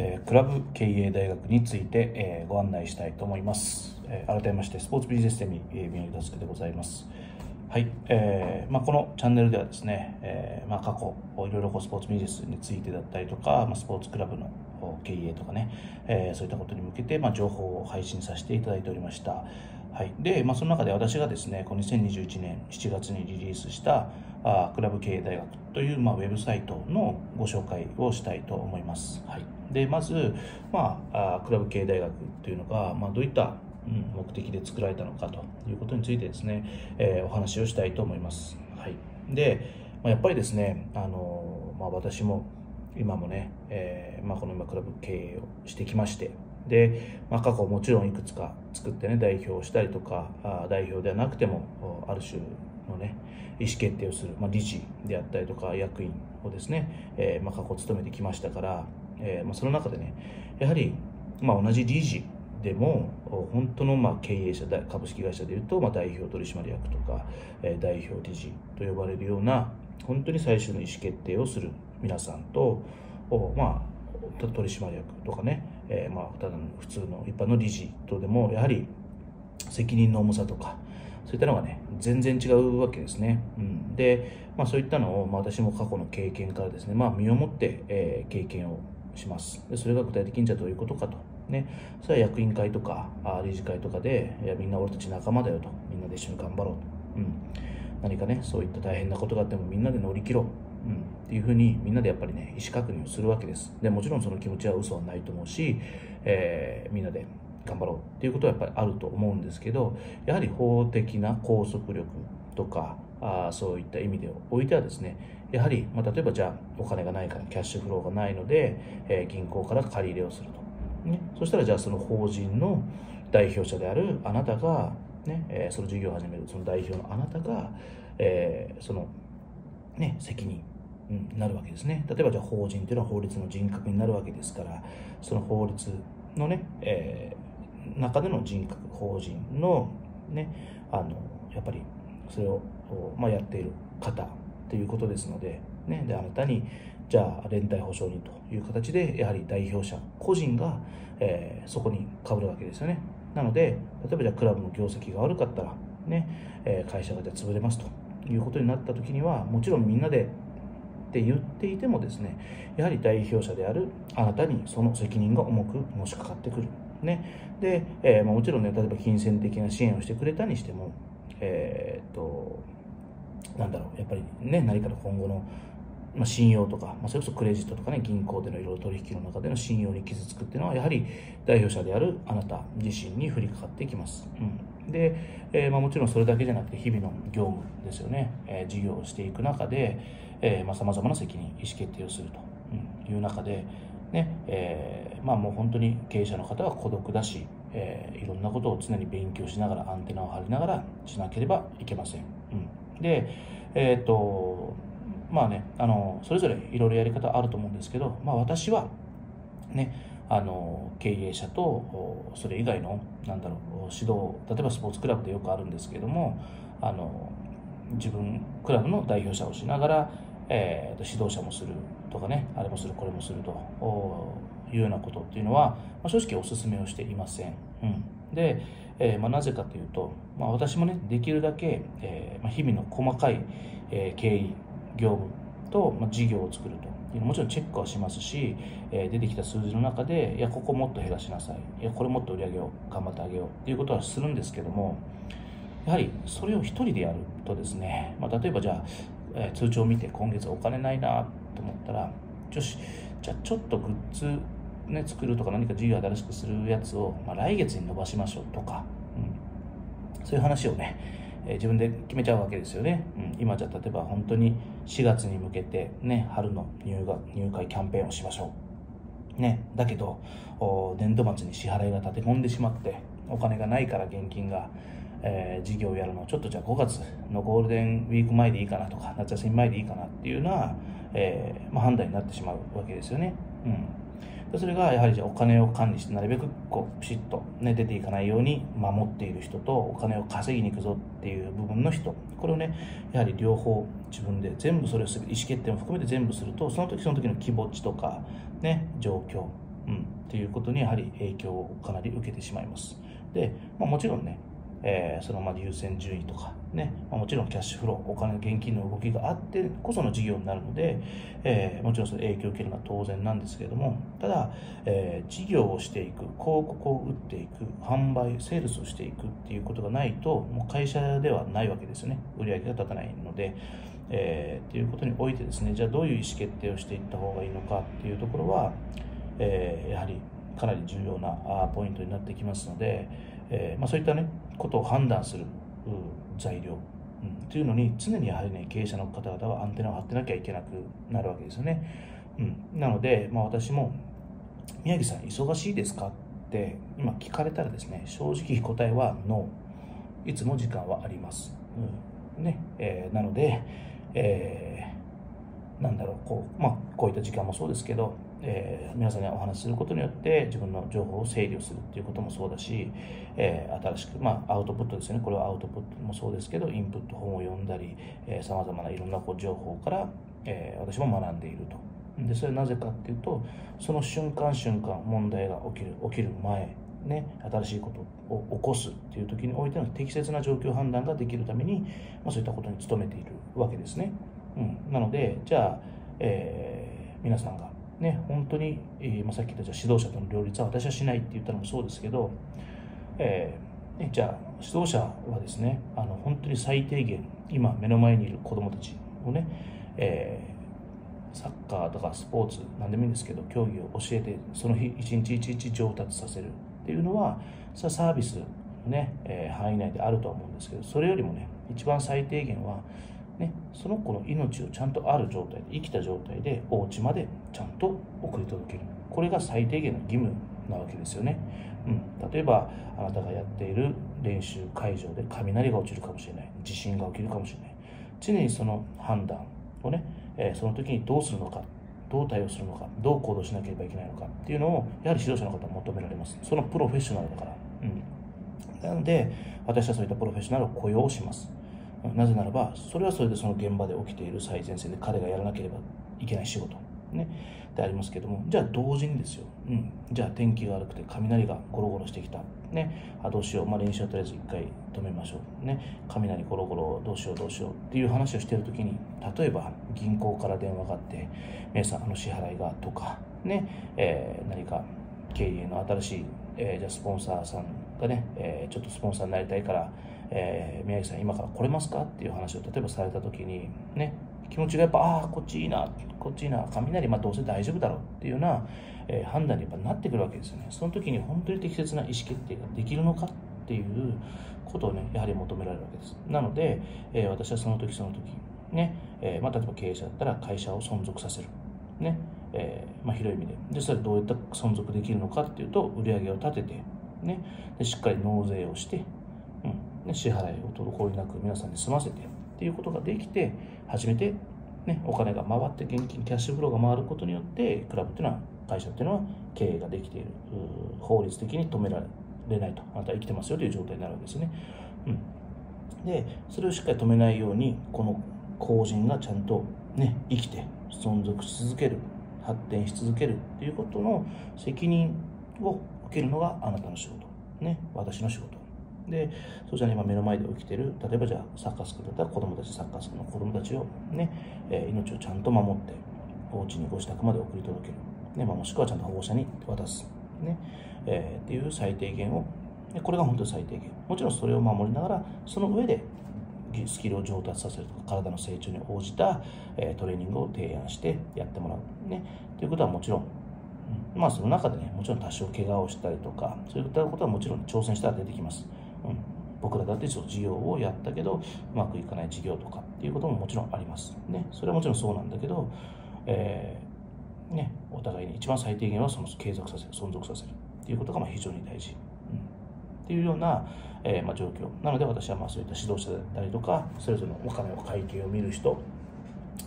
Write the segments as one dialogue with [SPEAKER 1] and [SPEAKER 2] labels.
[SPEAKER 1] えー、クラブ経営大学について、えー、ご案内したいと思います、えー、改めましてスポーツビジネスセミ、えー、宮城佑でございます。はい、えーまあ、このチャンネルではですね、えーまあ、過去いろいろこうスポーツビジネスについてだったりとか、まあ、スポーツクラブの経営とかね、えー、そういったことに向けて、まあ、情報を配信させていただいておりました。はいでまあ、その中で私がですねこの2021年7月にリリースしたあクラブ経営大学という、まあ、ウェブサイトのご紹介をしたいと思います。はい、でまず、まあ、あクラブ経営大学というのが、まあ、どういった目的で作られたのかということについてですね、えー、お話をしたいと思います。はい、で、まあ、やっぱりですね、あのまあ、私も今もね、えーまあ、この今クラブ経営をしてきましてで、まあ、過去もちろんいくつか作ってね代表したりとかあ代表ではなくてもある種のね意思決定をする、まあ、理事であったりとか役員をですね、えーまあ、過去務めてきましたから、えーまあ、その中でねやはり、まあ、同じ理事でも本当のまあ経営者株式会社でいうと、まあ、代表取締役とか、えー、代表理事と呼ばれるような本当に最終の意思決定をする皆さんとまあ取締役とかね、えー、まあただの普通の一般の理事とでもやはり責任の重さとかそういったのがね全然違うわけですね、うん、で、まあ、そういったのを、まあ、私も過去の経験からですね、まあ、身をもって、えー、経験をします。でそれが具体的にじゃどういうことかと。ね。それは役員会とかあ理事会とかでいやみんな俺たち仲間だよと。みんなで一緒に頑張ろうと、うん、何かねそういった大変なことがあってもみんなで乗り切ろう、うん、っていうふうにみんなでやっぱりね意思確認をするわけです。でもちろんその気持ちは嘘はないと思うし、えー、みんなで頑張ろうっていうことはやっぱりあると思うんですけどやはり法的な拘束力とかあそういった意味でおいてはですねやはり、まあ、例えばじゃあお金がないからキャッシュフローがないので、えー、銀行から借り入れをすると、ね、そしたらじゃあその法人の代表者であるあなたが、ねえー、その事業を始めるその代表のあなたが、えー、その、ね、責任になるわけですね。例えばじゃあ法人というのは法律の人格になるわけですからその法律のね、えー、中での人格法人のねあのやっぱりそれを、まあ、やっている方ということですので,、ね、であなたにじゃあ連帯保証人という形でやはり代表者個人が、えー、そこにかぶるわけですよね。なので例えばじゃあクラブの業績が悪かったらね、え、会社がじゃ潰れますということになった時にはもちろんみんなでって言っていてもですねやはり代表者であるあなたにその責任が重くのしかかってくる。ね。で、えー、もちろんね例えば金銭的な支援をしてくれたにしてもえー、っとなんだろうやっぱりね何かの今後のまあ、信用とか、まあ、それこそクレジットとかね銀行でのいろいろ取引の中での信用に傷つくっていうのはやはり代表者であるあなた自身に降りかかってきます、うん、で、えー、まあ、もちろんそれだけじゃなくて日々の業務ですよね、えー、事業をしていく中でさまざ、まな責任意思決定をすると。いう中でねえ、まあもう本当に経営者の方は孤独だし、え、いろんなことを常に勉強しながらアンテナを張りながらしなければいけません、うん、でえっ、とまあねあのそれぞれいろいろやり方あると思うんですけど、まあ、私はねあの経営者とそれ以外のなんだろう指導例えばスポーツクラブでよくあるんですけどもあの自分クラブの代表者をしながら、えー、指導者もするとかねあれもするこれもするというようなことっていうのは、まあ、正直お勧めをしていません、うん、で、えーまあ、なぜかというと、まあ、私もねできるだけ、えーまあ、日々の細かい、えー、経営業務と、まあ、事業を作ると。もちろんチェックはしますし、えー、出てきた数字の中でいやここもっと減らしなさい。いやこれもっと売り上げを頑張ってあげよう。っていうことはするんですけどもやはりそれを一人でやるとですね、まあ、例えばじゃあ、えー、通帳を見て今月お金ないなと思ったらよしじゃあちょっとグッズね作るとか何か事業新しくするやつを、まあ、来月に伸ばしましょうとか、うん、そういう話をねえ自分で決めちゃうわけですよね、うん、今じゃ例えば本当に4月に向けてね春の入学入会キャンペーンをしましょう。ね。だけど年度末に支払いが立て込んでしまってお金がないから現金が、えー、事業をやるのちょっとじゃあ5月のゴールデンウィーク前でいいかなとか夏休み前でいいかなっていうような、えーまあ、判断になってしまうわけですよね、うん。それがやはりじゃお金を管理してなるべくこうピシッと、ね、出ていかないように守っている人とお金を稼ぎに行くぞっていう部分の人。これをねやはり両方自分で全部それをする意思決定も含めて全部するとその時その時の気持ちとか、ね、状況、うん、っていうことにやはり影響をかなり受けてしまいます。で、まあ、もちろんねえー、そのま優先順位とかね、もちろんキャッシュフロー、お金、現金の動きがあってこその事業になるので、えー、もちろんその影響を受けるのは当然なんですけれども、ただ、えー、事業をしていく、広告を打っていく、販売、セールスをしていくっていうことがないと、もう会社ではないわけですよね。売り上げが立たないので、えー、っていうことにおいてですね、じゃあどういう意思決定をしていった方がいいのかっていうところは、えー、やはりかなり重要なポイントになってきますので、えーまあ、そういった、ね、ことを判断する材料、うん、というのに常にやはりね経営者の方々はアンテナを張ってなきゃいけなくなるわけですよね、うん、なので、まあ、私も「宮城さん忙しいですか?」って今聞かれたらですね正直答えはノー。いつも時間はあります、うん。ね。えー、なので、えー、なんだろうこう,、まあ、こういった時間もそうですけどえー、皆さんにお話しすることによって自分の情報を整理をするっていうこともそうだし、えー、新しく、まあ、アウトプットですね。これはアウトプットもそうですけどインプット本を読んだりさまざまないろんなこう情報から、えー、私も学んでいると。でそれはなぜかっていうとその瞬間瞬間問題が起きる起きる前ね、新しいことを起こすっていう時においての適切な状況判断ができるために、まあ、そういったことに努めているわけですね。うん、なのでじゃあ、え、皆さんがね、本当に、えー、まあ、さっき言ったじゃ指導者との両立は私はしないって言ったのもそうですけど、えー、じゃあ指導者はですねあの本当に最低限今目の前にいる子どもたちをね、えー、サッカーとかスポーツ何でもいいんですけど競技を教えてその日一日一日上達させるっていうのはさサービスのね、えー、範囲内であるとは思うんですけどそれよりもね一番最低限はね、その子の命をちゃんとある状態で生きた状態でお家までちゃんと送り届ける。これが最低限の義務なわけですよね、うん、例えばあなたがやっている練習会場で雷が落ちるかもしれない。地震が起きるかもしれない。常にその判断をね、えー、その時にどうするのかどう対応するのかどう行動しなければいけないのかっていうのをやはり指導者の方は求められます。そのプロフェッショナルだから、うん、なので私はそういったプロフェッショナルを雇用します。なぜならばそれはそれでその現場で起きている最前線で彼がやらなければいけない仕事、ね、でありますけどもじゃあ同時にですよ、うん、じゃあ天気が悪くて雷がゴロゴロしてきた、ね、あどうしよう、まあ、練習はとりあえず1回止めましょう、ね、雷ゴロゴロどうしようどうしようっていう話をしている時に例えば銀行から電話があって皆さんあの支払いがとか、ね。えー、何か経営の新しい、えー、じゃあスポンサーさんがね、えー、ちょっとスポンサーになりたいからえー、宮城さん今から来れますか？っていう話を例えばされた時にね気持ちがやっぱああこっちいいなこっちいいな雷まあどうせ大丈夫だろうっていうような、えー、判断にやっぱなってくるわけですよね。その時に本当に適切な意思決定ができるのかっていうことをねやはり求められるわけです。なので、えー、私はその時その時ね、えー、まあ、例えば経営者だったら会社を存続させる。ねえー、まあ、広い意味で。でそれどういった存続できるのかっていうと売り上げを立てて、ね、でしっかり納税をしてね、支払いを滞りなく皆さんに済ませてっていうことができて初めて、ね、お金が回って現金キャッシュフローが回ることによってクラブっていうのは会社っていうのは経営ができている法律的に止められないと。あなたは生きてますよという状態になるわけですね、うん、でそれをしっかり止めないようにこの後人がちゃんと、ね、生きて存続し続ける発展し続けるっていうことの責任を受けるのがあなたの仕事、ね、私の仕事。でそうじゃね今目の前で起きてる例えばじゃあサッカースクールだったら子供たちサッカースクールの子供たちをね、えー、命をちゃんと守ってお家にご自宅まで送り届ける、ねまあ、もしくはちゃんと保護者に渡す、ねえー、っていう最低限をこれが本当に最低限。もちろんそれを守りながらその上でスキルを上達させるとか体の成長に応じた、えー、トレーニングを提案してやってもらう、ね、ということはもちろんまあその中でねもちろん多少怪我をしたりとかそういったことはもちろん挑戦したら出てきます、僕らだってちょっと事業をやったけどうまくいかない事業とかっていうことももちろんあります。ね、それはもちろんそうなんだけど、えー、ね、お互いに一番最低限はその継続させる存続させるっていうことがまあ非常に大事、うん、っていうような、えー、まあ状況なので私はまあそういった指導者だったりとかそれぞれのお金の会計を見る人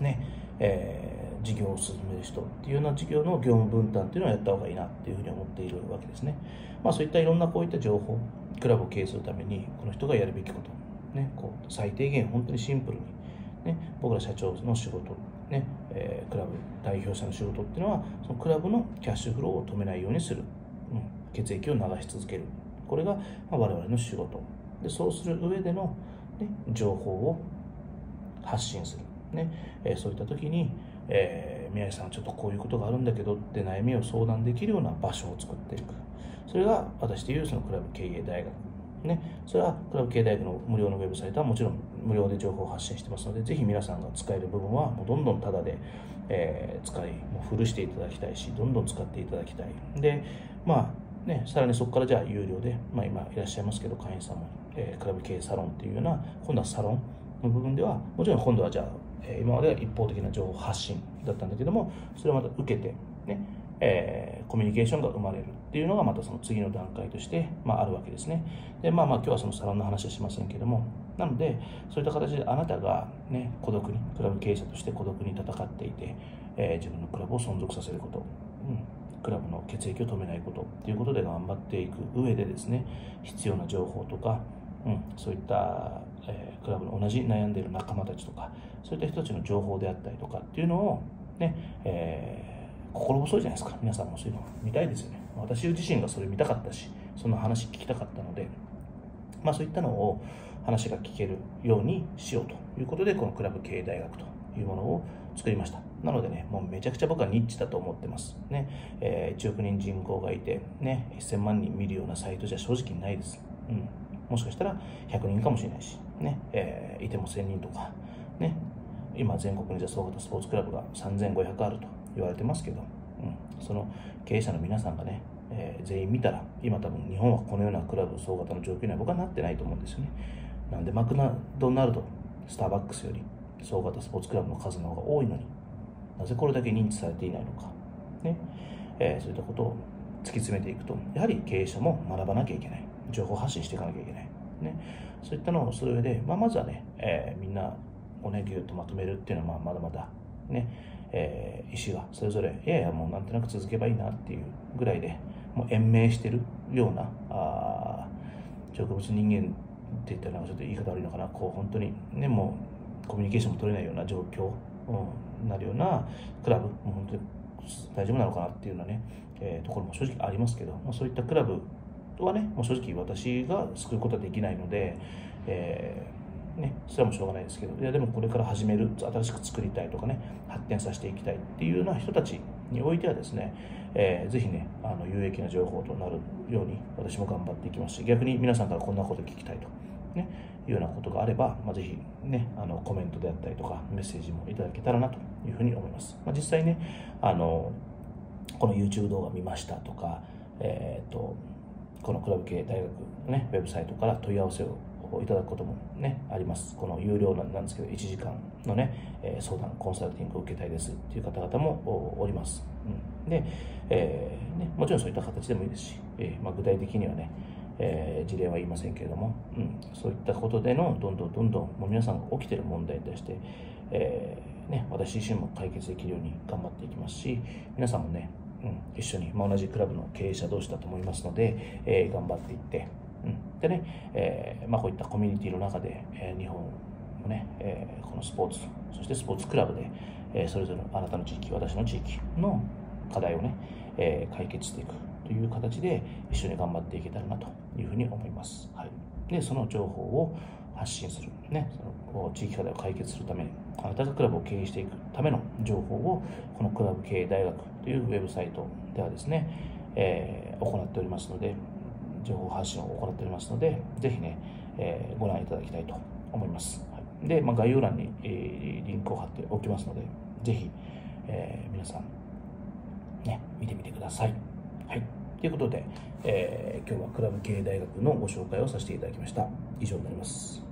[SPEAKER 1] ねえー、事業を進める人っていうような事業の業務分担っていうのをやった方がいいなっていうふうに思っているわけですね。まあそういったいろんなこういった情報クラブを経営するためにこの人がやるべきこと、ね、こう最低限本当にシンプルに、ね、僕ら社長の仕事。ねえー、クラブ代表者の仕事っていうのはそのクラブのキャッシュフローを止めないようにする、うん、血液を流し続ける。これが、ま、我々の仕事。でそうする上での、ね、情報を発信する、ねえー、そういった時に、えー、宮城さんちょっとこういうことがあるんだけどって悩みを相談できるような場所を作っていくそれが私でいうそのクラブ経営大学ね、それはクラブ経営大学の無料のウェブサイトはもちろん無料で情報を発信してますので、ぜひ皆さんが使える部分はもうどんどんタダで、えー、使い、もうフルしていただきたいし、どんどん使っていただきたい。で、まあね、さらにそこからじゃあ有料で、まあ今いらっしゃいますけど、会員さんも、えー、クラブ経営サロンっていうような、今度はサロンの部分では、もちろん今度はじゃあ、えー、今までは一方的な情報発信だったんだけども、それをまた受けて、ね、えー、コミュニケーションが生まれるっていうのがまたその次の段階として、まあ、あるわけですね。で、まあまあ今日はそのサロンの話はしませんけども、なので、そういった形であなたがね、孤独に、クラブ経営者として孤独に戦っていて、えー、自分のクラブを存続させること、うん、クラブの血液を止めないことっていうことで頑張っていく上でですね、必要な情報とか、うん、そういった、えー、クラブの同じ悩んでいる仲間たちとか、そういった人たちの情報であったりとかっていうのをね、えー心細いじゃないですか。皆さんもそういうの見たいですよね。私自身がそれ見たかったしその話聞きたかったのでまあそういったのを話が聞けるようにしようということでこのクラブ経営大学というものを作りました。なのでねもうめちゃくちゃ僕はニッチだと思ってます。ね、えー、1億人人口がいてね1000万人見るようなサイトじゃ正直ないです。うん。もしかしたら100人かもしれないしね、えー、いても1000人とか。ね。今全国にじゃ総型スポーツクラブが3500あると言われてますけど、うん、その経営者の皆さんがね、えー、全員見たら今多分日本はこのようなクラブ総型の状況には僕はなってないと思うんですよね。なんでマクドナルドスターバックスより総型スポーツクラブの数の方が多いのになぜこれだけ認知されていないのか、ね。えー、そういったことを突き詰めていくとやはり経営者も学ばなきゃいけない。情報発信していかなきゃいけない、ね、そういったのをする上で、まあ、まずはね、えー、みんなをねぎゅっとまとめるっていうのはまあまだまだねえー、意思がそれぞれいやいやもうなんとなく続けばいいなっていうぐらいでもう延命してるようなあ植物人間って言ったらちょっと言い方悪いのかな。こう本当にねもうコミュニケーションも取れないような状況、うん、なるようなクラブもう本当に大丈夫なのかなっていうようなね、えー、ところも正直ありますけど、まあ、そういったクラブはねもう正直私が救うことはできないので、えーね、それはもうしょうがないですけど、いやでもこれから始める、新しく作りたいとかね、発展させていきたいっていうような人たちにおいてはですね、えー、ぜひね、あの有益な情報となるように私も頑張っていきますし、逆に皆さんからこんなこと聞きたいと、ね、いうようなことがあれば、まあ、ぜひね、あのコメントであったりとか、メッセージもいただけたらなというふうに思います。まあ、実際ね、あの、この YouTube 動画見ましたとか、えっ、ー、と、このクラブ系大学のね、ウェブサイトから問い合わせをいただくこともね、あります。この有料なんですけど、1時間のね、え相談、コンサルティングを受けたいですっていう方々もおります。うん、で、えー、ね、もちろんそういった形でもいいですし、えー、まあ、具体的にはね、えー、事例は言いませんけれども、うん、そういったことでのどんどんどんどんもう皆さんが起きてる問題に対して、えーね、私自身も解決できるように頑張っていきますし皆さんもね、うん、一緒に、まあ、同じクラブの経営者同士だと思いますので、えー、頑張っていって、でね、えまあ、こういったコミュニティの中で、え、日本のね、え、このスポーツそしてスポーツクラブで、え、それぞれのあなたの地域私の地域の課題をね、え、解決していくという形で一緒に頑張っていけたらなというふうに思います。はい、でその情報を発信する、ね、その地域課題を解決するためにあなたがクラブを経営していくための情報をこのクラブ経営大学というウェブサイトではですね、えー、行っておりますので情報発信を行っておりますので、ぜひね、えー、ご覧いただきたいと思います。はい、で、まあ、概要欄に、えー、リンクを貼っておきますので、ぜひ、えー、皆さん、ね、見てみてください。はい。ということで、え、今日はクラブ経営大学のご紹介をさせていただきました。以上になります。